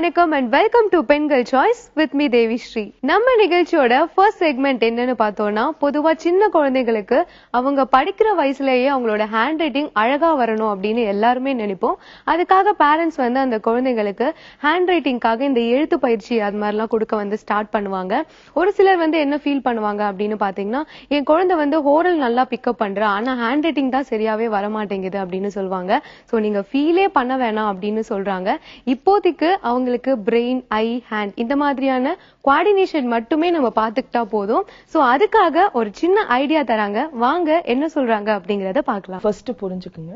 வணக்கம் and welcome to பெண்கள் choice with me Devi Sri நம்ம நிகழ்ச்சியோட ஃபர்ஸ்ட் செக்மெண்ட் என்னன்னு பார்த்தோம்னா பொதுவா சின்ன குழந்தைகளுக்கு அவங்க படிக்கிற வயசுலயே அவங்களோட ஹேண்ட் ரைட்டிங் அழகா வரணும் அப்படின்னு எல்லாருமே நினைப்போம். அதுக்காக பேரண்ட்ஸ் வந்து அந்த குழந்தைகளுக்கு ஹேண்ட் ரைட்டிங்காக இந்த எழுத்து பயிற்சி அது மாதிரிலாம் கொடுக்க வந்து ஸ்டார்ட் பண்ணுவாங்க. ஒரு சிலர் வந்து என்ன ஃபீல் பண்ணுவாங்க அப்படின்னு பாத்தீங்கன்னா என் குழந்தை வந்து ஹோரல் நல்லா பிக்கப் பண்றா ஆனா ஹேண்ட் ரைட்டிங் தான் சரியாவே வர மாட்டேங்குது அப்படின்னு சொல்லுவாங்க. சோ நீங்க ஃபீலே பண்ண வேணாம் அப்படின்னு சொல்றாங்க. இப்போதைக்கு அவங்க அவங்களுக்கு பிரெயின் ஐ ஹேண்ட் இந்த மாதிரியான குவாடினேஷன் மட்டுமே நம்ம பார்த்துக்கிட்டா போதும். சோ அதுக்காக ஒரு சின்ன ஐடியா தராங்க. வாங்க என்ன சொல்றாங்க அப்படிங்கறத பார்க்கலாம். ஃபர்ஸ்ட் புரிஞ்சுக்குங்க.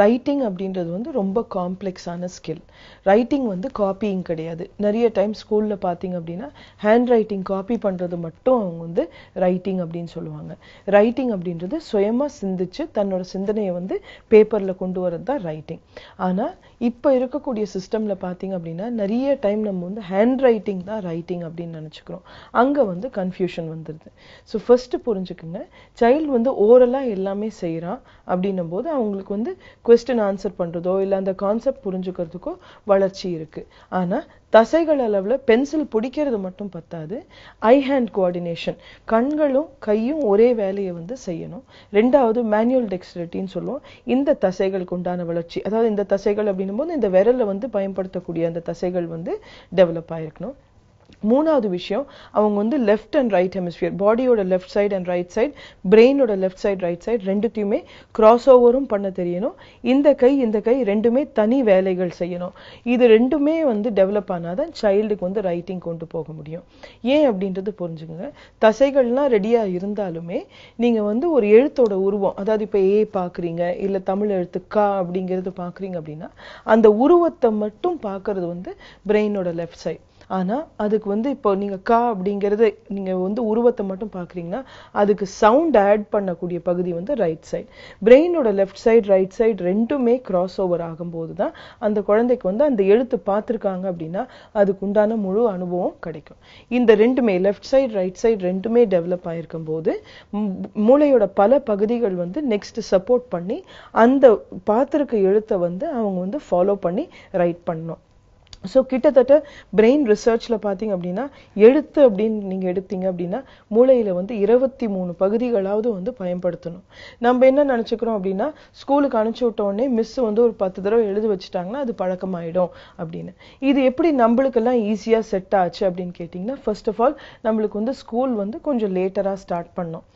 ரைட்டிங் அப்படின்றது வந்து ரொம்ப காம்ப்ளெக்ஸான ஸ்கில் ரைட்டிங் வந்து காப்பிங் கிடையாது. நிறைய டைம் ஸ்கூல்ல பாத்தீங்க அப்படின்னா ஹேண்ட் ரைட்டிங் காப்பி பண்றது மட்டும் அவங்க வந்து ரைட்டிங் அப்படின்னு சொல்லுவாங்க. ரைட்டிங் அப்படின்றது சுயமா சிந்திச்சு தன்னோட சிந்தனையை வந்து பேப்பர்ல கொண்டு வரது தான் ரைட்டிங் ஆனா இப்ப இருக்கக்கூடிய சிஸ்டம்ல பாத்தீங்க அப்படின்னா நிறைய டைம் நம்ம வந்து ஹேண்ட் ரைட்டிங் தான் ரைட்டிங் அப்படின்னு அப்படின்னு நினச்சிக்கிறோம். அங்கே வந்து கன்ஃபியூஷன் வந்துடுது ஸோ ஃபஸ்ட்டு புரிஞ்சுக்குங்க சைல்டு வந்து ஓரலா எல்லாமே செய்கிறான் அப்படின்னும் போது அவங்களுக்கு வந்து கொஸ்டின் ஆன்சர் பண்றதோ இல்ல அந்த கான்செப்ட் புரிஞ்சுக்கிறதுக்கோ வளர்ச்சி இருக்குது ஆனால் தசைகள் அளவில் பென்சில் பிடிக்கிறது மட்டும் பத்தாது ஐ ஹேண்ட் கோஆர்டினேஷன் கண்களும் கையும் ஒரே வேலையை வந்து செய்யணும். ரெண்டாவது மேனுவல் டெக்ஸ்டிலிட்டின்னு சொல்லுவோம். இந்த தசைகளுக்கு உண்டான வளர்ச்சி. அதாவது இந்த தசைகள் அப்படின்னும் போது இந்த விரல்ல வந்து பயன்படுத்தக்கூடிய அந்த தசைகள் வந்து டெவலப் ஆயிருக்கணும். மூணாவது விஷயம் அவங்க வந்து லெஃப்ட் அண்ட் ரைட் ஹெமிஸ்பியர் பாடியோட left side and right side பிரெயினோட left side right side ரெண்டுத்தையுமே கிராஸ் ஓவரும் பண்ண தெரியணும். இந்த கை இந்த கை ரெண்டுமே தனி வேலைகள் செய்யணும். இது ரெண்டுமே வந்து டெவலப் ஆனாதான் சைல்டுக்கு வந்து ரைட்டிங் கொண்டு போக முடியும். ஏன் அப்படின்றது புரிஞ்சுக்கோங்க. தசைகள்லாம் ரெடியாக இருந்தாலுமே நீங்கள் வந்து ஒரு எழுத்தோட உருவம் அதாவது இப்போ ஏ பார்க்குறீங்க இல்லை தமிழ் எழுத்து கா அப்படிங்கிறது பார்க்குறீங்க அப்படின்னா அந்த உருவத்தை மட்டும் பார்க்கறது வந்து பிரெயினோட லெஃப்ட் சைடு ஆனால் அதுக்கு வந்து இப்போ நீங்கள் கா அப்படிங்கிறது நீங்கள் வந்து உருவத்தை மட்டும் பார்க்குறீங்கன்னா அதுக்கு சவுண்ட் ஆட் பண்ணக்கூடிய பகுதி வந்து ரைட் சைடு பிரெயினோட லெஃப்ட் சைடு ரைட் சைடு ரெண்டுமே கிராஸ் ஓவர் ஆகும்போது தான் அந்த குழந்தைக்கு வந்து அந்த எழுத்து பார்த்துருக்காங்க அப்படின்னா அதுக்கு உண்டான முழு அனுபவம் கிடைக்கும். இந்த ரெண்டுமே லெஃப்ட் சைடு ரைட் சைடு ரெண்டுமே டெவலப் ஆகிருக்கும் போது மூளையோட பல பகுதிகள் வந்து நெக்ஸ்ட் சப்போர்ட் பண்ணி அந்த பார்த்துருக்க எழுத்தை வந்து அவங்க வந்து ஃபாலோ பண்ணி ரைட் பண்ணணும். ஸோ கிட்டத்தட்ட பிரெயின் ரிசர்ச்சில் பார்த்தீங்க அப்படின்னா எழுத்து அப்படின்னு நீங்கள் எடுத்தீங்க அப்படின்னா மூளையில் வந்து இருபத்தி மூணு பகுதிகளாவது வந்து பயன்படுத்தணும். நம்ம என்ன நினச்சிக்கிறோம் அப்படின்னா ஸ்கூலுக்கு அனுப்பிச்சு விட்டோடனே மிஸ் வந்து ஒரு பத்து தடவை எழுதி வச்சுட்டாங்கன்னா அது பழக்கமாயிடும் அப்படின்னு. இது எப்படி நம்மளுக்கெல்லாம் ஈஸியாக செட் ஆச்சு அப்படின்னு கேட்டிங்கன்னா ஃபர்ஸ்ட் ஆஃப் ஆல் நம்மளுக்கு வந்து ஸ்கூல் வந்து கொஞ்சம் லேட்டராக ஸ்டார்ட் பண்ணோம்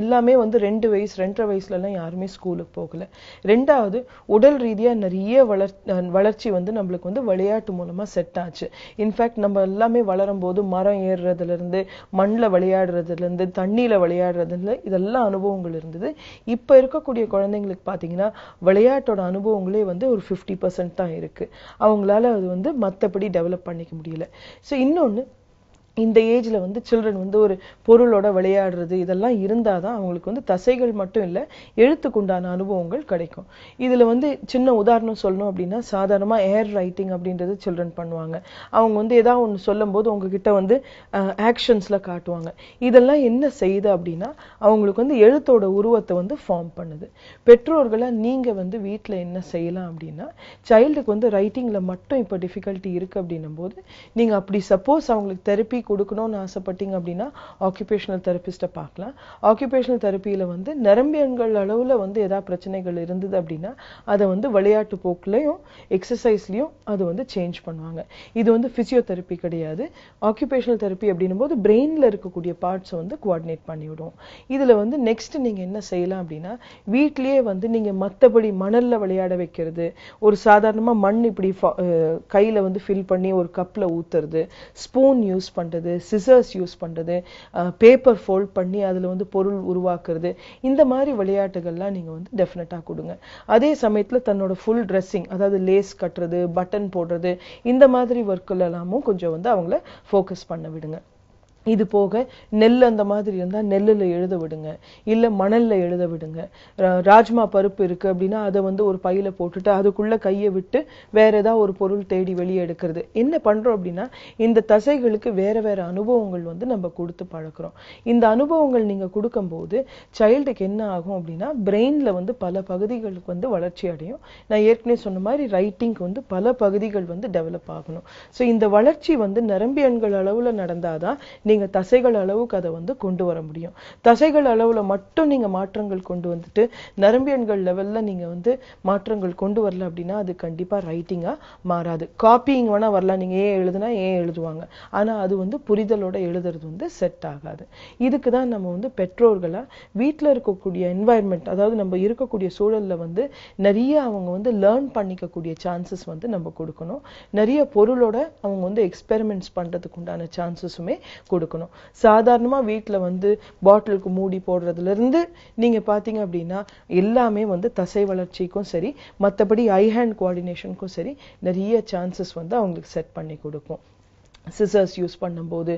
எல்லாமே வந்து ரெண்டு வயசு ரெண்டரை வயசுலலாம் யாருமே ஸ்கூலுக்கு போகல. ரெண்டாவது உடல் ரீதியாக நிறைய வளர் வளர்ச்சி வந்து நம்மளுக்கு வந்து விளையாட்டு மூலமாக செட் ஆச்சு. இன்ஃபேக்ட் நம்ம எல்லாமே வளரும் போது மரம் ஏறுறதுலேருந்து மண்ணில் விளையாடுறதுலேருந்து தண்ணியில் விளையாடுறதுல இதெல்லாம் அனுபவங்கள் இருந்தது. இப்போ இருக்கக்கூடிய குழந்தைங்களுக்கு பார்த்தீங்கன்னா விளையாட்டோட அனுபவங்களே வந்து ஒரு 50% பர்சன்ட் தான் இருக்குது அவங்களால அது வந்து மற்றபடி டெவலப் பண்ணிக்க முடியல. ஸோ இன்னொன்று இந்த ஏஜில் வந்து சில்ட்ரன் வந்து ஒரு பொருளோட விளையாடுறது இதெல்லாம் இருந்தால் தான் அவங்களுக்கு வந்து தசைகள் மட்டும் இல்லை எழுத்துக்குண்டான அனுபவங்கள் கிடைக்கும். இதில் வந்து சின்ன உதாரணம் சொல்லணும் அப்படின்னா சாதாரணமாக ஏர் ரைட்டிங் அப்படின்றது சில்ட்ரன் பண்ணுவாங்க. அவங்க வந்து ஏதாவது ஒன்று சொல்லும்போது உங்ககிட்ட வந்து ஆக்ஷன்ஸில் காட்டுவாங்க. இதெல்லாம் என்ன செய்யுது அப்படின்னா அவங்களுக்கு வந்து எழுத்தோட உருவத்தை வந்து ஃபார்ம் பண்ணுது. பெற்றோர்களாக நீங்கள் வந்து வீட்டில் என்ன செய்யலாம் அப்படின்னா சைல்டுக்கு வந்து ரைட்டிங்கில் மட்டும் இப்போ டிஃபிகல்ட்டி இருக்குது அப்படின்னும் போது நீங்கள் அப்படி சப்போஸ் அவங்களுக்கு தெரப்பி கொடுக்கணும்னு ஆசைப்பட்டீங்க அப்படின்னா ஆக்குபேஷனல் தெரப்பிஸ்ட்டை பார்க்கலாம். ஆக்குபேஷனல் தெரப்பியில் வந்து நரம்பியன்கள் அளவுல வந்து எதாவது பிரச்சனைகள் இருந்தது அப்படின்னா அதை வந்து விளையாட்டு போக்குலயும் எக்ஸசைஸ்லயும் அது வந்து சேஞ்ச் பண்ணுவாங்க. இது வந்து பிசியோதெரப்பி கிடையாது. ஆக்குபேஷனல் தெரப்பி அப்படின்னும் போது பிரெயினில் இருக்கக்கூடிய பார்ட்ஸை வந்து கோஆர்டினேட் பண்ணிவிடும். இதில் இதுல வந்து நெக்ஸ்ட் நீங்க என்ன செய்யலாம் அப்படின்னா வீட்லேயே வந்து நீங்க மத்தபடி மணல்ல விளையாட வைக்கிறது. ஒரு சாதாரணமா மண் இப்படி கையில் வந்து ஃபில் பண்ணி ஒரு கப்ல ஊத்துறது. ஸ்பூன் யூஸ் பண்ணுறது சிசர்ஸ் யூஸ் பண்ணுறது பேப்பர் ஃபோல்ட் பண்ணி அதில் வந்து பொருள் உருவாக்குறது இந்த மாதிரி விளையாட்டுகள்லாம் நீங்கள் வந்து டெஃபினட்டாக கொடுங்க. அதே சமயத்தில் தன்னோட ஃபுல் ட்ரெஸ்ஸிங் அதாவது லேஸ் கட்டுறது பட்டன் போடுறது இந்த மாதிரி ஒர்க்கில் எல்லாமும் கொஞ்சம் வந்து அவங்கள ஃபோக்கஸ் பண்ண விடுங்க. இது போக நெல் அந்த மாதிரி இருந்தால் நெல்லில் எழுத விடுங்க. இல்லை மணலில் எழுத விடுங்க. ரா- ராஜ்மா பருப்பு இருக்குது அப்படின்னா அதை வந்து ஒரு பையில போட்டுட்டு அதுக்குள்ளே கையை விட்டு வேற ஏதாவது ஒரு பொருள் தேடி வெளியே எடுக்கிறது. என்ன பண்ணுறோம் அப்படின்னா இந்த தசைகளுக்கு வேற வேற அனுபவங்கள் வந்து நம்ம கொடுத்து பழக்கிறோம் இந்த அனுபவங்கள் நீங்கள் கொடுக்கும்போது சைல்டுக்கு என்ன ஆகும் அப்படின்னா பிரெயினில் வந்து பல பகுதிகளுக்கு வந்து வளர்ச்சி அடையும். நான் ஏற்கனவே சொன்ன மாதிரி ரைட்டிங்க்கு வந்து பல பகுதிகள் வந்து டெவலப் ஆகணும். ஸோ இந்த வளர்ச்சி வந்து நரம்பியன்கள் அளவில் நடந்தாதான் நீங்கள் தசைகள் அளவுக்கு அதை வந்து கொண்டு வர முடியும். தசைகள் அளவில் மட்டும் நீங்கள் மாற்றங்கள் கொண்டு வந்துட்டு நரம்பியன்கள் லெவலில் நீங்கள் வந்து மாற்றங்கள் கொண்டு வரல அப்படின்னா அது கண்டிப்பாக ரைட்டிங்காக மாறாது. காப்பிங் வேணால் வரலாம். நீங்கள் ஏன் எழுதுனா ஏன் எழுதுவாங்க. ஆனால் அது வந்து புரிதலோட எழுதுறது வந்து செட் ஆகாது. இதுக்கு தான் நம்ம வந்து பெற்றோர்களாக வீட்டில் இருக்கக்கூடிய என்வாயர்மெண்ட் அதாவது நம்ம இருக்கக்கூடிய சூழலில் வந்து நிறைய அவங்க வந்து லேர்ன் பண்ணிக்கக்கூடிய சான்சஸ் வந்து நம்ம கொடுக்கணும். நிறைய பொருளோட அவங்க வந்து எக்ஸ்பெரிமெண்ட்ஸ் பண்ணுறதுக்கு உண்டான சான்சஸுமே கொடுக்கணும். சாதாரணமா வீட்டில் வந்து பாட்டிலுக்கு மூடி போடுறதுல இருந்து நீங்க பாத்தீங்க அப்படின்னா எல்லாமே வந்து தசை வளர்ச்சிக்கும் சரி மத்தபடி ஐ ஹேண்ட் கோஆர்டினேஷனுக்கும் சரி நிறைய சான்சஸ் வந்து அவங்களுக்கு செட் பண்ணி கொடுக்கும். சிசர்ஸ் யூஸ் பண்ணும்போது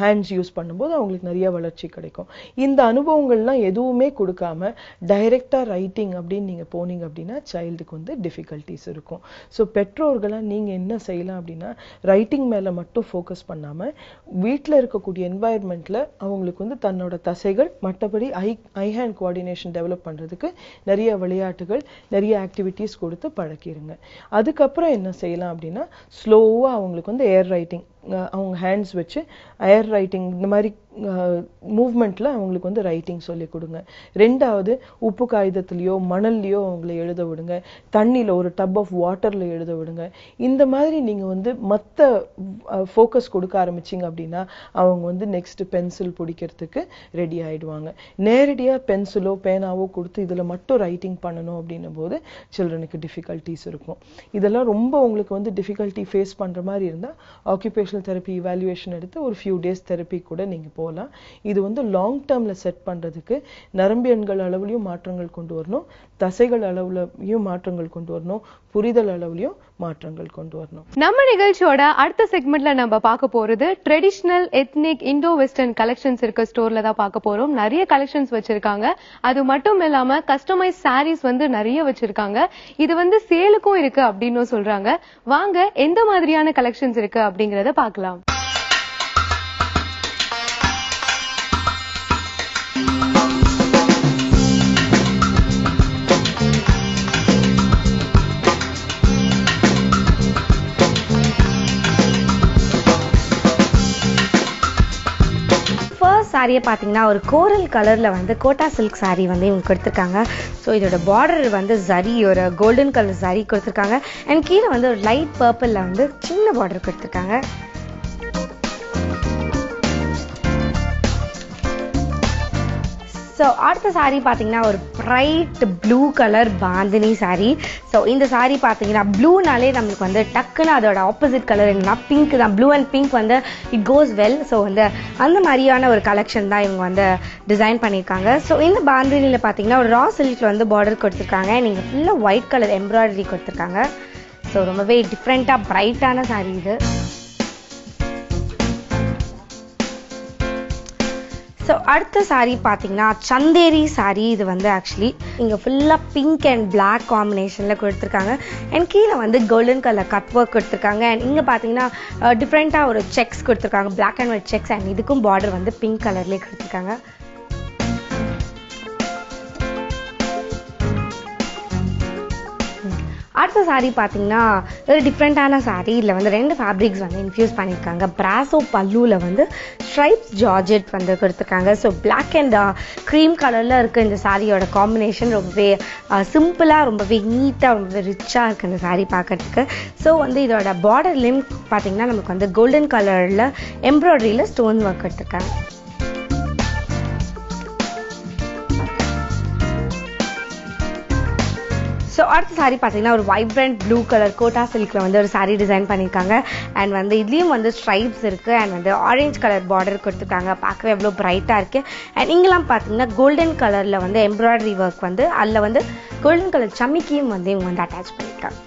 ஹேண்ட்ஸ் யூஸ் பண்ணும்போது அவங்களுக்கு நிறைய வளர்ச்சி கிடைக்கும். இந்த அனுபவங்கள்லாம் எதுவுமே கொடுக்காம டைரெக்டாக ரைட்டிங் அப்படின்னு நீங்கள் போனீங்க அப்படின்னா சைல்டுக்கு வந்து டிஃபிகல்ட்டிஸ் இருக்கும். ஸோ பெற்றோர்களாக நீங்கள் என்ன செய்யலாம் அப்படின்னா ரைட்டிங் மேலே மட்டும் ஃபோக்கஸ் பண்ணாமல் வீட்டில் இருக்கக்கூடிய என்வாயர்மெண்ட்ல அவங்களுக்கு வந்து தன்னோட தசைகள் மற்றபடி eye eye hand coordination develop பண்ணுறதுக்கு நிறைய விளையாட்டுகள் நிறைய ஆக்டிவிட்டீஸ் கொடுத்து பழக்கிடுங்க அதுக்கப்புறம் என்ன செய்யலாம் அப்படின்னா ஸ்லோவாக அவங்களுக்கு வந்து ஏர் ரைட்டிங் அவங்க ஹேண்ட்ஸ் வச்சு அயர் ரைட்டிங் இந்த மாதிரி மூவ்மெண்ட்ல அவங்களுக்கு வந்து ரைட்டிங் சொல்லி கொடுங்க. ரெண்டாவது உப்பு காகிதத்துலயோ மணல்லையோ அவங்கள எழுத விடுங்க. தண்ணியில ஒரு டப் ஆஃப் வாட்டர்ல எழுத விடுங்க. இந்த மாதிரி நீங்க வந்து மத்த ஃபோக்கஸ் கொடுக்க ஆரம்பிச்சிங்க அப்படின்னா அவங்க வந்து நெக்ஸ்ட் பென்சில் பிடிக்கிறதுக்கு ரெடி ஆயிடுவாங்க. நேரடியாக பென்சிலோ பேனாவோ கொடுத்து இதுல மட்டும் ரைட்டிங் பண்ணணும் அப்படின்னும் போது சில்ட்ரனுக்கு டிஃபிகல்ட்டிஸ் இருக்கும். இதெல்லாம் ரொம்ப உங்களுக்கு வந்து டிஃபிகல்ட்டி ஃபேஸ் பண்ற மாதிரி இருந்தா ஆக்குபேஷனல் தெரப்பி இவாலுவேஷன் எடுத்து ஒரு ஃபியூ டேஸ் தெரப்பி கூட நீங்க போகலாம் இது வந்து லாங் டேர்மில் செட் பண்றதுக்கு நரம்பியன்கள் அளவுலையும் மாற்றங்கள் கொண்டு வரணும் தசைகள் அளவுலையும் மாற்றங்கள் கொண்டு வரணும் புரிதல் அளவுலையும் மாற்றங்கள் கொண்டு வரணும். நம்ம நிகழ்ச்சியோட அடுத்த செக்மெண்ட்ல நம்ம பார்க்க போறது traditional ethnic Indo western collections இருக்க ஸ்டோர்ல தான் பார்க்க போறோம். நிறைய கலெக்ஷன்ஸ் வச்சிருக்காங்க. அது மட்டும் இல்லாம கஸ்டமைஸ் சாரீஸ் வந்து நிறைய வச்சிருக்காங்க. இது வந்து சேலுக்கும் இருக்கு அப்படின்னு சொல்றாங்க. வாங்க எந்த மாதிரியான கலெக்ஷன்ஸ் இருக்கு அப்படிங்கறத பார்க்கலாம். சாரியை பார்த்தீங்கன்னா ஒரு கோரல் கலரில் வந்து கோட்டா சில்க் சாரீ வந்து இவங்க கொடுத்துருக்காங்க. ஸோ இதோட பார்டர் வந்து சரி ஒரு கோல்டன் கலர் சரி கொடுத்துருக்காங்க. அண்ட் கீழே வந்து ஒரு லைட் பர்பிளில் வந்து சின்ன பார்டர் கொடுத்துருக்காங்க. ஸோ அடுத்த சாரீ பார்த்தீங்கன்னா ஒரு bright blue colour bandhani saree. So இந்த saree பார்த்தீங்கன்னா ப்ளூனாலே நம்மளுக்கு வந்து டக்குன்னு அதோட ஆப்போசிட் கலர் என்னன்னா பிங்க் தான். ப்ளூ அண்ட் பிங்க் வந்து இட் கோஸ் வெல் ஸோ வந்து அந்த மாதிரியான ஒரு கலெக்ஷன் தான் இவங்க வந்து டிசைன் பண்ணியிருக்காங்க. ஸோ இந்த பாந்தினியில் பார்த்தீங்கன்னா ஒரு ரா சில்கில் வந்து பார்டர் கொடுத்துருக்காங்க. நீங்கள் ஃபுல்லாக ஒயிட் கலர் எம்ப்ராய்டரி கொடுத்துருக்காங்க. ஸோ ரொம்பவே டிஃப்ரெண்ட்டாக ப்ரைட்டான சாரீ இது. ஸோ அடுத்த சாரி பார்த்தீங்கன்னா சந்தேரி சாரி இது வந்து ஆக்சுவலி இங்கே ஃபுல்லாக பிங்க் அண்ட் பிளாக் காம்பினேஷனில் கொடுத்துருக்காங்க. அண்ட் கீழே வந்து கோல்டன் கலர் கட் ஒர்க் கொடுத்துருக்காங்க. அண்ட் இங்கே பார்த்தீங்கன்னா டிஃப்ரெண்ட்டாக ஒரு செக்ஸ் கொடுத்துருக்காங்க. Black and white checks and இதுக்கும் பார்டர் வந்து பிங்க் கலர்லேயே கொடுத்துருக்காங்க. அடுத்த saree பார்த்தீங்கன்னா ஒரு டிஃப்ரெண்ட்டான saree. இதில் வந்து ரெண்டு ஃபேப்ரிக்ஸ் வந்து இன்ஃப்யூஸ் பண்ணியிருக்காங்க பிராசோ பல்லுவில் வந்து ஸ்ட்ரைப்ஸ் ஜார்ஜெட் வந்து கொடுத்துருக்காங்க. So black and cream uh, கலரில் இருக்க இந்த சாரியோட காம்பினேஷன் ரொம்பவே uh, சிம்பிளாக ரொம்பவே நீட்டாக ரொம்பவே ரிச்சாக இருக்குது இந்த saree பார்க்கறதுக்கு ஸோ வந்து இதோட பார்டர்லேயும் பார்த்தீங்கன்னா நமக்கு வந்து கோல்டன் கலரில் எம்ப்ராய்டரியில் ஸ்டோன் ஒர்க் எடுத்துருக்காங்க ஸோ அடுத்த saree பார்த்தீங்கன்னா ஒரு வைப்ரண்ட் ப்ளூ கலர் கோட்டா சில்கில் வந்து ஒரு சாரீ டிசைன் பண்ணியிருக்காங்க. அண்ட் வந்து இதுலேயும் வந்து ஸ்ட்ரைப்ஸ் இருக்குது அண்ட் வந்து ஆரஞ்சு கலர் பார்டர் கொடுத்துருக்காங்க. பார்க்கவே எவ்வளோ பிரைட்டாக இருக்குது அண்ட் இங்கெல்லாம் பார்த்தீங்கன்னா கோல்டன் கலரில் வந்து எம்ப்ராய்டரி ஒர்க் வந்து அதில் வந்து கோல்டன் கலர் சமிக்கியும் வந்து இவங்க வந்து அட்டாச் பண்ணியிருக்காங்க.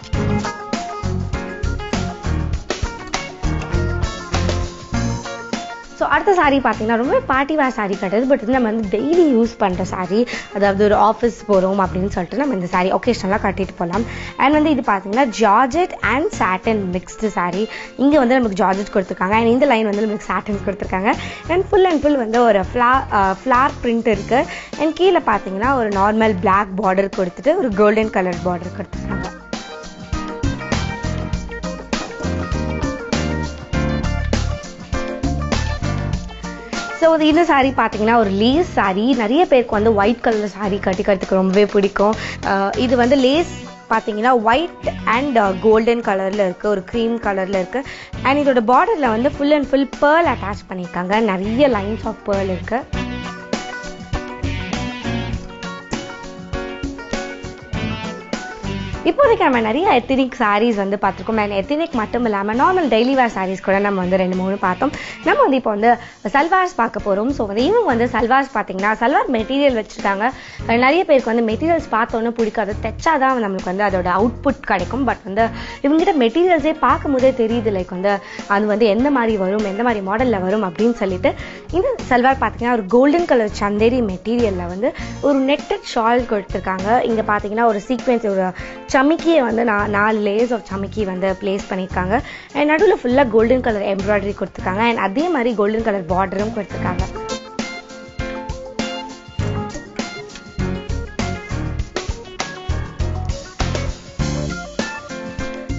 ஸோ அடுத்த சாரீ பார்த்தீங்கன்னா ரொம்ப பார்ட்டி வேர் saree கிடையாது. பட் வந்து நம்ம வந்து டெய்லி யூஸ் பண்ணுற saree அதாவது ஒரு ஆஃபீஸ் போகிறோம் அப்படின்னு சொல்லிட்டு நம்ம இந்த சாரீ ஒகேஷனலாக கட்டிட்டு போகலாம் அண்ட் வந்து இது பார்த்தீங்கன்னா georgette and satin mixed saree. இங்கே வந்து நமக்கு ஜார்ஜெட் கொடுத்துருக்காங்க. அண்ட் இந்த லைன் வந்து நமக்கு சாட்டன் கொடுத்துருக்காங்க. அண்ட் ஃபுல் அண்ட் ஃபுல் வந்து ஒரு ஃப்ளா ஃப்ளார் பிரிண்ட் இருக்குது அண்ட் கீழே பார்த்தீங்கன்னா ஒரு நார்மல் பிளாக் பார்டர் கொடுத்துட்டு ஒரு கோல்டன் கலர் பார்டர் கொடுத்துருக்காங்க ஸோ இந்த சாரி பார்த்தீங்கன்னா ஒரு லேஸ் சாரி நிறைய பேருக்கு வந்து ஒயிட் கலர் சாரி கட்டிக்கிறதுக்கு ரொம்பவே பிடிக்கும். இது வந்து லேஸ் பார்த்தீங்கன்னா ஒயிட் அண்ட் கோல்டன் கலரில் இருக்கு. ஒரு க்ரீம் கலரில் இருக்கு. அண்ட் இதோட பார்டரில் வந்து full and full pearl attach பண்ணியிருக்காங்க. நிறைய லைன்ஸ் ஆஃப் பேர்ல் இருக்கு. இப்போதைக்கு நம்ம நிறைய எத்தினிக் சாரீஸ் வந்து பார்த்துருக்கோம். அண்ட் எத்தினிக் மட்டும் இல்லாமல் நார்மல் டெய்லி வேர் சாரீஸ் கூட நம்ம வந்து ரெண்டு மூணு பார்த்தோம். நம்ம வந்து இப்போ வந்து சல்வார்ஸ் பார்க்க போகிறோம் ஸோ வந்து இவங்க வந்து சல்வார்ஸ் பார்த்தீங்கன்னா சல்வார் மெட்டீரியல் வச்சுருக்காங்க. நிறைய பேருக்கு வந்து மெட்டீரியல்ஸ் பார்த்தோன்னே பிடிக்காது. தைச்சா தான் நம்மளுக்கு வந்து அதோட அவுட்புட் கிடைக்கும். பட் வந்து இவங்ககிட்ட மெட்டீரியல்ஸே பார்க்கும் போதே தெரியுது. லைக் வந்து அது வந்து எந்த மாதிரி வரும் எந்த மாதிரி மாடலில் வரும் அப்படின்னு சொல்லிட்டு இந்த சல்வார் பார்த்தீங்கன்னா ஒரு கோல்டன் கலர் சந்தேரி மெட்டீரியலில் வந்து ஒரு நெட்டட் ஷால் கொடுத்துருக்காங்க. இங்கே பார்த்தீங்கன்னா ஒரு சீக்வென்ஸ் ஒரு சமிக்கியை வந்து நான் நாலு லேயர்ஸ் ஆஃப் சமிக்கி வந்து பிளேஸ் பண்ணியிருக்காங்க. அண்ட் நடுவில் ஃபுல்லாக கோல்டன் கலர் எம்ப்ராய்டரி கொடுத்துருக்காங்க. அண்ட் அதே மாதிரி கோல்டன் கலர் பார்டரும் கொடுத்துருக்காங்க.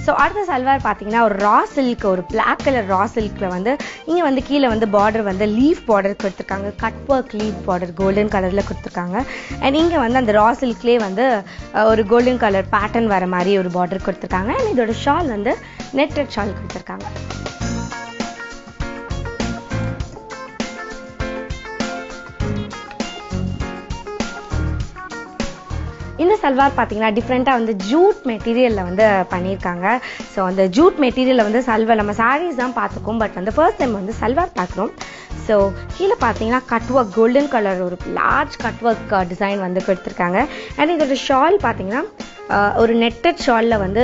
ஸோ அடுத்த சல்வார் பார்த்தீங்கன்னா ஒரு ரா சில்க் ஒரு பிளாக் கலர் ரா சில்கில் வந்து இங்கே வந்து கீழே வந்து பார்டர் வந்து லீஃப் பார்டர் கொடுத்துருக்காங்க. Cut work leaf border golden கலரில் கொடுத்துருக்காங்க. அண்ட் இங்கே வந்து அந்த ரா சில்க்லேயே வந்து ஒரு கோல்டன் கலர் பேட்டர்ன் வர மாதிரி ஒரு பார்டர் கொடுத்துருக்காங்க. அண்ட் இதோட ஷால் வந்து நெட்ரெட் ஷால் கொடுத்துருக்காங்க. இந்த சல்வார் பார்த்தீங்கன்னா டிஃப்ரெண்ட்டாக வந்து ஜூட் மெட்டீரியலில் வந்து பண்ணியிருக்காங்க. ஸோ அந்த ஜூட் மெட்டீரியலில் வந்து சல்வார் நம்ம சாரீஸ் தான் பார்த்துக்கோம். பட் வந்து ஃபர்ஸ்ட் டைம் வந்து சல்வார் பார்க்குறோம். ஸோ கீழே பார்த்தீங்கன்னா கட் ஒர்க் கோல்டன் கலர் ஒரு லார்ஜ் கட் ஒர்க் டிசைன் வந்து கொடுத்துருக்காங்க. அண்ட் இதோட ஷால் பார்த்தீங்கன்னா ஒரு நெட்டட் ஷாலில் வந்து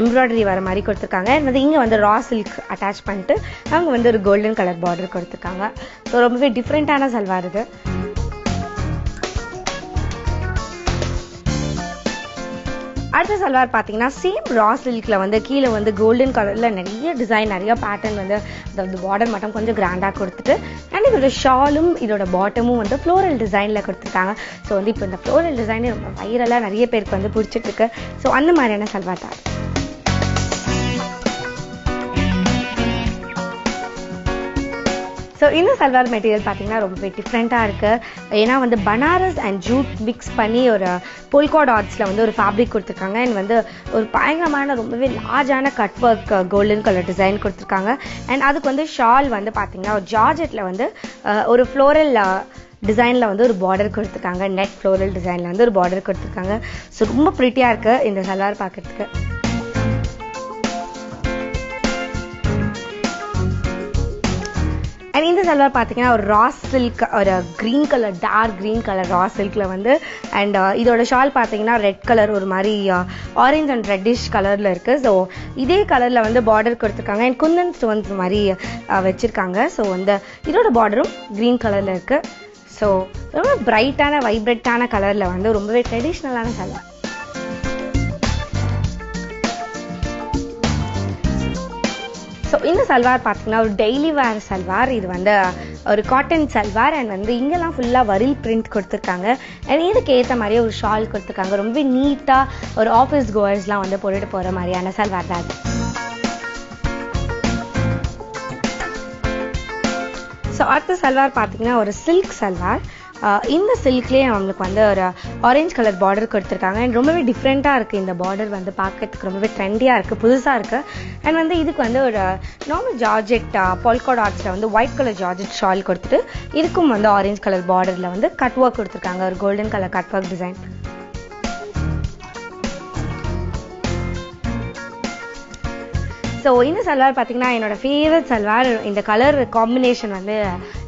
எம்ப்ராய்டரி வர மாதிரி கொடுத்துருக்காங்க. And வந்து இங்கே வந்து ரா சில்க் அட்டாச் பண்ணிட்டு அவங்க வந்து ஒரு கோல்டன் கலர் பார்டர் கொடுத்துருக்காங்க. ஸோ ரொம்பவே டிஃப்ரெண்ட்டான சல்வார் இது. அடுத்த சல்வார் பார்த்தீங்கன்னா சேம் ரா சில்கில் வந்து கீழே வந்து கோல்டன் கலரில் நிறைய டிசைன் நிறைய பேட்டர்ன் வந்து அதாவது பார்டர் மட்டும் கொஞ்சம் கிராண்டாக கொடுத்துட்டு அண்ட் இதோட ஷாலும் இதோட பாட்டமும் வந்து ஃப்ளோரல் டிசைனில் கொடுத்துருக்காங்க. ஸோ வந்து இப்போ இந்த ஃப்ளோரல் டிசைனே ரொம்ப வைரலாக நிறைய பேருக்கு வந்து பிடிச்சிட்டு இருக்கு. ஸோ அந்த மாதிரியான சல்வார் தான். ஸோ இந்த சல்வார் மெட்டீரியல் பார்த்தீங்கன்னா ரொம்பவே டிஃப்ரெண்ட்டாக இருக்குது ஏன்னா வந்து பனாரஸ் அண்ட் ஜூட் மிக்ஸ் பண்ணி ஒரு பொல்கா டாட்ஸில் வந்து ஒரு ஃபேப்ரிக் கொடுத்துருக்காங்க. அண்ட் வந்து ஒரு பயங்கரமான ரொம்பவே லார்ஜான cut work golden colour design கொடுத்துருக்காங்க. அண்ட் அதுக்கு வந்து ஷால் வந்து பார்த்தீங்கன்னா ஒரு ஜார்ஜெட்டில் uh, uh, வந்து ஒரு ஃப்ளோரல் டிசைனில் வந்து ஒரு பார்டர் கொடுத்துருக்காங்க. நெட் ஃப்ளோரல் டிசைனில் வந்து ஒரு பார்டர் கொடுத்துருக்காங்க. ஸோ ரொம்ப ப்ரிட்டியாக இருக்குது இந்த சல்வார் பார்க்குறதுக்கு இந்த சல்வார் பார்த்தீங்கன்னா ஒரு ரா சில்க் ஒரு green colour dark green colour raw சில்கில் வந்து அண்ட் uh, இதோட ஷால் பார்த்தீங்கன்னா ரெட் கலர் ஒரு மாதிரி ஆரஞ்ச் அண்ட் ரெட்டிஷ் கலரில் இருக்குது ஸோ இதே கலரில் வந்து பார்டர் கொடுத்துருக்காங்க. அண்ட் குந்தன் ஸ்டோன்ஸ் மாதிரி வச்சுருக்காங்க வச்சிருக்காங்க. ஸோ வந்து இதோட பார்டரும் க்ரீன் கலரில் இருக்குது ஸோ ரொம்ப பிரைட்டான வைப்ரட்டான கலரில் வந்து ரொம்பவே ட்ரெடிஷ்னலான சல்வார் ஸோ இந்த சல்வார் பார்த்தீங்கன்னா ஒரு டெய்லி வேர் சல்வார். இது வந்து ஒரு காட்டன் சல்வார் அண்ட் வந்து இங்கெல்லாம் ஃபுல்லாக வரில் பிரிண்ட் கொடுத்துருக்காங்க. அண்ட் இதுக்கு ஏற்ற மாதிரியே ஒரு ஷால் கொடுத்துருக்காங்க. ரொம்ப நீட்டாக ஒரு ஆஃபீஸ் கோவர்ஸ்லாம் வந்து போட்டுட்டு போகிற மாதிரியான சல்வார் தான் ஸோ அடுத்த சல்வார் பார்த்தீங்கன்னா ஒரு சில்க் சல்வார். இந்த சில்க்லேயே நம்மளுக்கு வந்து ஒரு ஆரஞ்சு கலர் பார்டர் கொடுத்துருக்காங்க. அண்ட் ரொம்பவே டிஃப்ரெண்ட்டாக இருக்குது இந்த பார்டர் வந்து பார்க்கறதுக்கு ரொம்பவே ட்ரெண்டியாக இருக்குது புதுசாக இருக்குது அண்ட் வந்து இதுக்கு வந்து ஒரு நார்மல் ஜார்ஜெட் பால்கா ஆர்ட்ஸில் வந்து ஒயிட் கலர் ஜார்ஜெட் ஷால் கொடுத்துட்டு இதுக்கும் வந்து ஆரஞ்சு கலர் பார்டரில் வந்து கட் ஒர்க் கொடுத்துருக்காங்க. ஒரு golden colour cut work design so இந்த சல்வார் பார்த்தீங்கன்னா என்னோட ஃபேவரட் சல்வார். இந்த கலர் காம்பினேஷன் வந்து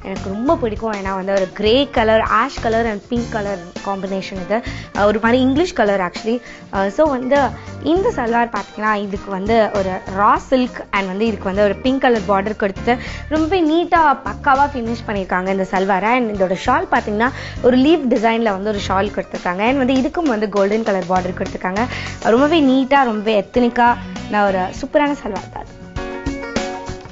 எனக்கு ரொம்ப பிடிக்கும். ஏன்னா வந்து ஒரு grey colour ash colour and pink colour combination இது. ஒரு மாதிரி இங்கிலீஷ் கலர் ஆக்சுவலி ஸோ வந்து இந்த சல்வார் பார்த்தீங்கன்னா இதுக்கு வந்து ஒரு ரா சில்க் அண்ட் வந்து இதுக்கு வந்து ஒரு பிங்க் கலர் பார்டர் கொடுத்துட்டு ரொம்ப நீட்டாக பக்காவாக ஃபினிஷ் பண்ணியிருக்காங்க இந்த சல்வாரை. அண்ட் இதோட ஷால் பார்த்தீங்கன்னா ஒரு லீவ் டிசைனில் வந்து ஒரு ஷால் கொடுத்துருக்காங்க. அண்ட் வந்து இதுக்கும் வந்து கோல்டன் கலர் பார்டர் கொடுத்துருக்காங்க. ரொம்பவே நீட்டாக ரொம்பவே எத்தனிக்காக நான் ஒரு சூப்பரான சல்வார் தான்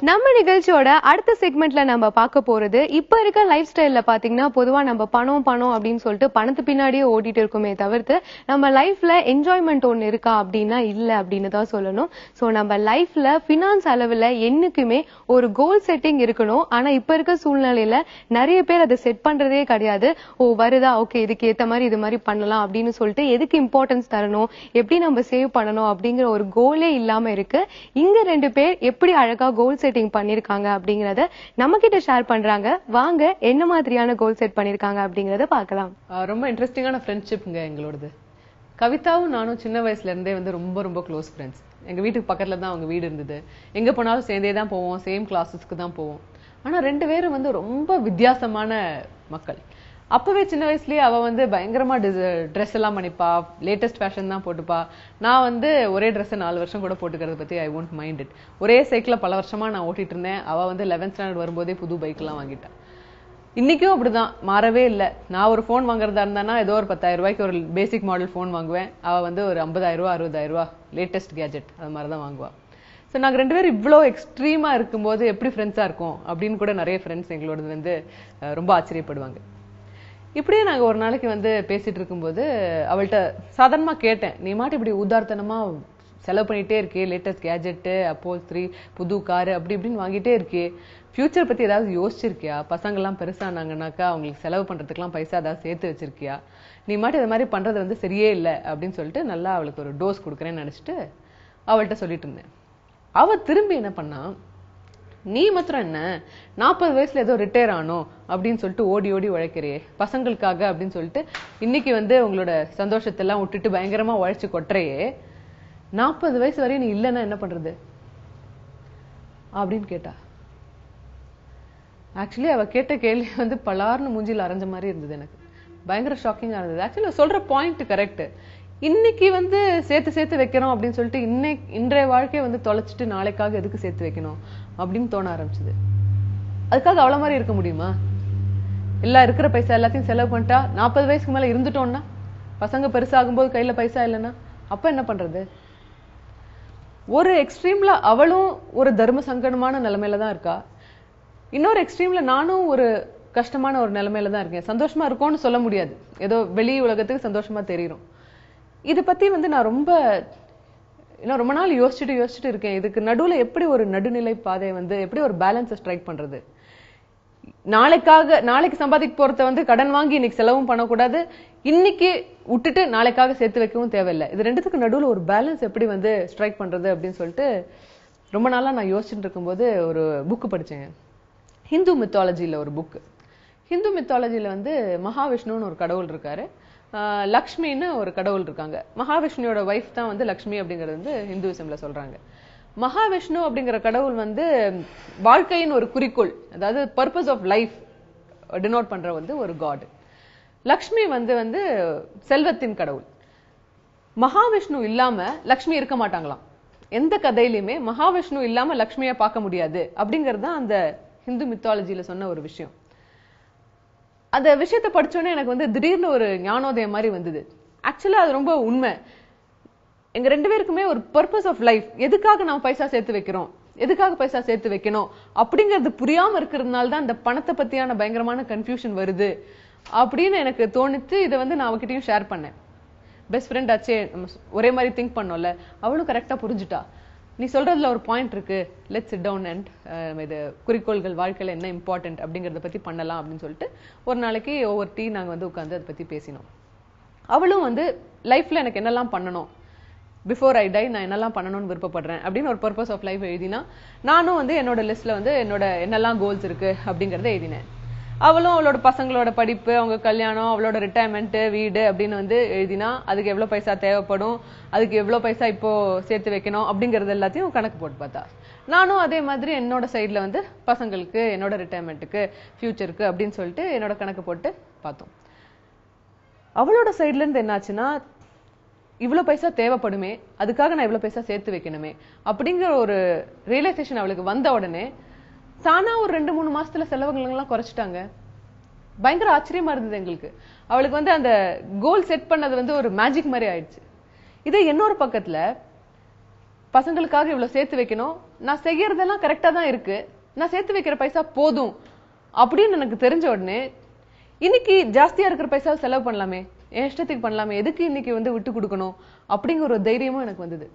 நம்ம நிகழ்ச்சியோட அடுத்த செக்மெண்ட்ல நம்ம பார்க்க போறது இப்ப இருக்க லைஃப் ஸ்டைல்ல பாத்தீங்கன்னா பொதுவா நம்ம பணம் பணம் அப்படின்னு சொல்லிட்டு பணத்து பின்னாடியே ஓடிட்டு இருக்கோமே தவிர்த்து நம்ம லைஃப்ல என்ஜாய்மெண்ட் ஒன்னு இருக்கா அப்படின்னா இல்ல அப்படின்னு தான் சொல்லணும். சோ நம்ம லைஃப்ல பினான்ஸ் அளவுல என்னைக்குமே ஒரு கோல் செட்டிங் இருக்கணும். ஆனா இப்ப இருக்க சூழ்நிலையில நிறைய பேர் அதை செட் பண்றதே கிடையாது. ஓ வருதா? ஓகே இதுக்கு ஏத்த மாதிரி இது மாதிரி பண்ணலாம் அப்படின்னு சொல்லிட்டு எதுக்கு இம்பார்ட்டன்ஸ் தரணும்? எப்படி நம்ம சேவ் பண்ணணும் அப்படிங்கிற ஒரு கோலே இல்லாம இருக்கு. இங்க ரெண்டு பேர் எப்படி அழகா கோல் செட் செட்டிங் பண்ணிருக்காங்க அப்படிங்கறத நம்ம கிட்ட ஷேர் பண்றாங்க. வாங்க என்ன மாதிரியான கோல் செட் பண்ணிருக்காங்க அப்படிங்கறத பார்க்கலாம். ரொம்ப இன்ட்ரெஸ்டிங்கான ஃப்ரெண்ட்ஷிப்ங்க எங்களோடது. கவிதாவும் நானும் சின்ன வயசுல இருந்தே வந்து ரொம்ப ரொம்ப க்ளோஸ் ஃப்ரெண்ட்ஸ் எங்க வீட்டுக்கு பக்கத்துல தான் அவங்க வீடு இருந்தது. எங்க போனாலும் சேர்ந்தே தான் போவோம். சேம் கிளாஸஸ்க்கு தான் போவோம். ஆனா ரெண்டு பேரும் வந்து ரொம்ப வித்தியாசமான மக்கள். அப்பவே சின்ன வயசுலயே அவ வந்து பயங்கரமா ட்ரெஸ் எல்லாம் பண்ணிப்பா லேட்டஸ்ட் ஃபேஷன் தான் போட்டுப்பா. நான் வந்து ஒரே ட்ரெஸ் நாலு வருஷம் கூட போட்டுக்கிறத பத்தி ஐ ஒன்ட் மைண்ட் இட் ஒரே சைக்கிள பல வருஷமா நான் ஓட்டிட்டு இருந்தேன். அவ வந்து லெவன்த் ஸ்டாண்டர்ட் வரும்போதே புது பைக் எல்லாம் வாங்கிட்டா. இன்னைக்கும் அப்படிதான். மாறவே இல்லை. நான் ஒரு ஃபோன் வாங்குறதா இருந்தானா ஏதோ ஒரு பத்தாயிரம் ரூபாய்க்கு ஒரு பேசிக் மாடல் ஃபோன் வாங்குவேன். அவள் வந்து ஒரு ஐம்பதாயிரம் ரூபா அறுபதாயிரம் ரூபா லேட்டஸ்ட் கேஜெட் அது மாதிரி தான் வாங்குவாள் ஸோ நாங்கள் ரெண்டு பேரும் இவ்வளோ எக்ஸ்ட்ரீமாக இருக்கும்போது எப்படி ஃப்ரெண்ட்ஸாக இருக்கும் அப்படின்னு கூட நிறைய ஃப்ரெண்ட்ஸ் எங்களோடது வந்து ரொம்ப ஆச்சரியப்படுவாங்க. இப்படியே நாங்கள் ஒரு நாளைக்கு வந்து பேசிகிட்டு இருக்கும்போது அவள்கிட்ட சாதாரணமாக கேட்டேன் நீ மாட்டு இப்படி உதார்த்தனமாக செலவு பண்ணிகிட்டே இருக்கே லேட்டஸ்ட் கேஜெட்டு அப்போ த்ரீ புது காரு அப்படி இப்படின்னு வாங்கிட்டே இருக்கே. ஃப்யூச்சர் பற்றி ஏதாவது யோசிச்சிருக்கியா? பசங்கள்லாம் பெருசானாங்கனாக்கா அவங்களுக்கு செலவு பண்ணுறதுக்குலாம் பைசா ஏதாவது சேர்த்து வச்சிருக்கியா? நீ மாட்டு இது மாதிரி பண்ணுறது வந்து சரியே இல்லை அப்படின்னு சொல்லிட்டு நல்லா அவளுக்கு ஒரு டோஸ் கொடுக்குறேன்னு நினச்சிட்டு அவள்கிட்ட சொல்லிட்டு இருந்தேன். அவள் திரும்பி என்ன பண்ணான் நீ மாத்திரம் என்ன? நாற்பது வயசுல ஏதோ ரிட்டையர் ஆனோம் அப்படின்னு சொல்லிட்டு ஓடி ஓடி உழைக்கிறியே. பசங்களுக்காக அப்படின்னு சொல்லிட்டு இன்னைக்கு வந்து உங்களோட சந்தோஷத்தெல்லாம் விட்டுட்டு பயங்கரமா உழைச்சு கொட்டுறையே. நாற்பது வயசு வரையும் நீ இல்லைன்னா என்ன பண்றது? அப்படின்னு கேட்டா. ஆக்சுவலி அவ கேட்ட கேள்வி வந்து பலார்னு மூஞ்சில அரைஞ்ச மாதிரி இருந்தது எனக்கு. பயங்கர ஷாக்கிங்காக இருந்தது. ஆக்சுவலி சொல்ற பாயிண்ட் கரெக்ட் இன்னைக்கு வந்து சேர்த்து சேர்த்து வைக்கிறோம் அப்படின்னு சொல்லிட்டு இன்னைக்கு இன்றைய வாழ்க்கையை வந்து தொலைச்சிட்டு நாளைக்காக எதுக்கு சேர்த்து வைக்கணும் அப்படின்னு தோண ஆரம்பிச்சது. அதுக்காக அவ்வளோ மாதிரி இருக்க முடியுமா? எல்லாம் இருக்கிற பைசா எல்லாத்தையும் செலவு பண்ணிட்டா நாற்பது வயசுக்கு மேல இருந்துட்டோம்னா பசங்க பெருசாகும்போது கையில பைசா இல்லைன்னா அப்ப என்ன பண்றது? ஒரு எக்ஸ்ட்ரீம்ல அவளும் ஒரு தர்ம சங்கடமான நிலமையில தான் இருக்கா? இன்னொரு எக்ஸ்ட்ரீம்ல நானும் ஒரு கஷ்டமான ஒரு நிலமையில தான் இருக்கேன். சந்தோஷமா இருக்கோம்னு சொல்ல முடியாது. ஏதோ வெளி உலகத்துக்கு சந்தோஷமா தெரியும். இதை பற்றி வந்து நான் ரொம்ப இன்னும் ரொம்ப நாள் யோசிச்சுட்டு யோசிச்சுட்டு இருக்கேன். இதுக்கு நடுவில் எப்படி ஒரு நடுநிலை பாதை வந்து எப்படி ஒரு பேலன்ஸை ஸ்ட்ரைக் பண்ணுறது நாளைக்காக நாளைக்கு சம்பாதிக்க போறத வந்து கடன் வாங்கி இன்னைக்கு செலவும் பண்ணக்கூடாது. இன்னைக்கு விட்டுட்டு நாளைக்காக சேர்த்து வைக்கவும் தேவையில்லை. இது ரெண்டுத்துக்கு நடுவில் ஒரு பேலன்ஸ் எப்படி வந்து ஸ்ட்ரைக் பண்றது அப்படின்னு சொல்லிட்டு ரொம்ப நாளாக நான் யோசிச்சுட்டு இருக்கும்போது ஒரு புக்கு படித்தேன் ஹிந்து மித்தாலஜியில் ஒரு புக்கு ஹிந்து மித்தாலஜியில் வந்து மகாவிஷ்ணுன்னு ஒரு கடவுள் இருக்காரு. லக்ஷ்மின்னு ஒரு கடவுள் இருக்காங்க. மகாவிஷ்ணுவோட ஒய்ஃப் தான் வந்து லக்ஷ்மி அப்படிங்கிறது வந்து ஹிந்துவிசம்ல சொல்றாங்க. மகாவிஷ்ணு அப்படிங்கிற கடவுள் வந்து வாழ்க்கையின் ஒரு குறிக்கோள் அதாவது பர்பஸ் ஆஃப் லைஃப் டினோட் பண்ற வந்து ஒரு காட் லக்ஷ்மி வந்து வந்து செல்வத்தின் கடவுள். மகாவிஷ்ணு இல்லாம லக்ஷ்மி இருக்க மாட்டாங்களாம். எந்த கதையிலுமே மகாவிஷ்ணு இல்லாம லக்ஷ்மியை பார்க்க முடியாது அப்படிங்கிறது தான் அந்த ஹிந்து மித்தாலஜியில சொன்ன ஒரு விஷயம். அந்த விஷயத்தை படிச்சோன்னே எனக்கு வந்து திடீர்னு ஒரு ஞானோதயம் மாதிரி வந்தது. ஆக்சுவலாக அது ரொம்ப உண்மை. எங்கள் ரெண்டு பேருக்குமே ஒரு பர்பஸ் ஆஃப் லைஃப் எதுக்காக நம்ம பைசா சேர்த்து வைக்கிறோம்? எதுக்காக பைசா சேர்த்து வைக்கணும்? அப்படிங்கிறது புரியாமல் இருக்கிறதுனால தான் இந்த பணத்தை பற்றியான பயங்கரமான கன்ஃபியூஷன் வருது. அப்படின்னு எனக்கு தோணுச்சு. இதை வந்து நான் அவகிட்டையும் ஷேர் பண்ணேன். பெஸ்ட் ஃப்ரெண்ட் ஆச்சே. நம்ம ஒரே மாதிரி திங்க் பண்ணோம்ல. அவளும் கரெக்டாக புரிஞ்சுட்டா. நீ சொல்றதுல ஒரு பாயிண்ட் இருக்கு. லெட் சிட் டவுன் அண்ட் இது குறிக்கோள்கள் வாழ்க்கையில என்ன இம்பார்ட்டன்ட் அப்படிங்கறத பத்தி பண்ணலாம் அப்படின்னு சொல்லிட்டு ஒரு நாளைக்கு ஒவ்வொரு டீ நாங்க வந்து உட்காந்து அதை பத்தி பேசினோம். அவளும் வந்து லைஃப்ல எனக்கு என்னெல்லாம் பண்ணணும்? பிஃபோர் ஐ டை நான் என்னெல்லாம் பண்ணணும்னு விருப்பப்படுறேன்? அப்படின்னு ஒரு பர்பஸ் ஆஃப் லைஃப் எழுதினா நானும் வந்து என்னோட லிஸ்ட்ல வந்து என்னோட என்னெல்லாம் கோல்ஸ் இருக்கு அப்படிங்கறத எழுதினேன். அவளும் அவளோட பசங்களோட படிப்பு அவங்க கல்யாணம் அவளோட ரிட்டையர்மெண்ட் வீடு அப்படின்னு வந்து எழுதினா அதுக்கு எவ்வளவு பைசா தேவைப்படும் அதுக்கு எவ்வளவு பைசா இப்போ சேர்த்து வைக்கணும் அப்படிங்கறது எல்லாத்தையும் கணக்கு போட்டு பார்த்தா. நானும் அதே மாதிரி என்னோட சைடில் வந்து பசங்களுக்கு என்னோட ரிட்டையர்மெண்ட்டுக்கு ஃபியூச்சருக்கு அப்படின்னு சொல்லிட்டு என்னோட கணக்கு போட்டு பார்த்தோம். அவளோட சைட்லேருந்து என்னாச்சுன்னா இவ்வளோ பைசா தேவைப்படுமே அதுக்காக நான் இவ்வளோ பைசா சேர்த்து வைக்கணுமே அப்படிங்கிற ஒரு ரியலைசேஷன் அவளுக்கு வந்த உடனே தானா ஒரு ரெண்டு மூணு மாசத்துல செலவுகளெல்லாம் குறைச்சிட்டாங்க. பயங்கர ஆச்சரியமா இருந்தது எங்களுக்கு. அவளுக்கு வந்து அந்த கோல் செட் பண்ணது வந்து ஒரு மேஜிக் மாதிரி ஆயிடுச்சு. இதே இன்னொரு பக்கத்துல பசங்களுக்காக இவ்வளவு சேர்த்து வைக்கணும். நான் செய்யறதெல்லாம் கரெக்டா தான் இருக்கு. நான் சேர்த்து வைக்கிற பைசா போதும். அப்படின்னு எனக்கு தெரிஞ்ச உடனே இன்னைக்கு ஜாஸ்தியா இருக்கிற பைசா செலவு பண்ணலாமே. என் இஷ்டத்துக்கு பண்ணலாமே. எதுக்கு இன்னைக்கு வந்து விட்டு கொடுக்கணும்? அப்படிங்கிற ஒரு தைரியமும் எனக்கு வந்தது.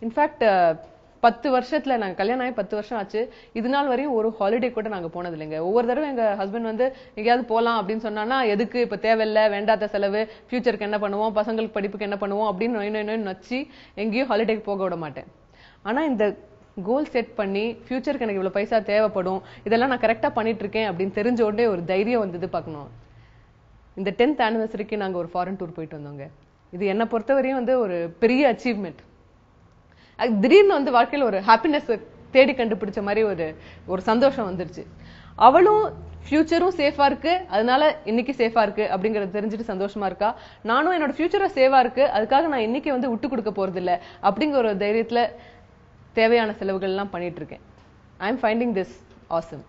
இன்ஃபேக்ட் பத்து வருஷத்துல நாங்க கல்யாணம் ஆகி பத்து வருஷம் ஆச்சு. இது நாள் வரையும் ஒரு ஹாலிடே கூட நாங்க போனது இல்லைங்க ஒவ்வொரு தடவை எங்க ஹஸ்பண்ட் வந்து எங்கேயாவது போலாம் அப்படின்னு சொன்னானா எதுக்கு? இப்ப தேவையில்ல வேண்டாத செலவு. ஃபியூச்சருக்கு என்ன பண்ணுவோம்? பசங்களுக்கு படிப்புக்கு என்ன பண்ணுவோம்? அப்படின்னு நொய் நொய் நொய் நச்சு எங்கேயும் ஹாலிடேக்கு போக விட மாட்டேன். ஆனா இந்த கோல் செட் பண்ணி ஃபியூச்சருக்கு எனக்கு இவ்வளவு பைசா தேவைப்படும். இதெல்லாம் நான் கரெக்டா பண்ணிட்டு இருக்கேன் அப்படின்னு தெரிஞ்ச உடனே ஒரு தைரியம் வந்தது பார்க்கணும். இந்த டென்த் ஆனிவர்சரிக்கு நாங்கள் ஒரு ஃபாரின் டூர் போயிட்டு வந்தோங்க. இது என்னை பொறுத்தவரையும் வந்து ஒரு பெரிய அச்சீவ்மெண்ட் திடீர்னு வந்து வாழ்க்கையில் ஒரு ஹாப்பினஸ் தேடி கண்டுபிடிச்ச மாதிரி ஒரு ஒரு சந்தோஷம் வந்துருச்சு. அவளும் ஃபியூச்சரும் சேஃபா இருக்கு. அதனால இன்னைக்கு சேஃபா இருக்கு அப்படிங்கறது தெரிஞ்சுட்டு சந்தோஷமா இருக்கா? நானும் என்னோட ஃபியூச்சரும் சேவா இருக்கு. அதுக்காக நான் இன்னைக்கு வந்து விட்டு கொடுக்க போறது இல்லை அப்படிங்கிற ஒரு தைரியத்துல தேவையான செலவுகள்லாம் பண்ணிட்டு இருக்கேன். I am finding this awesome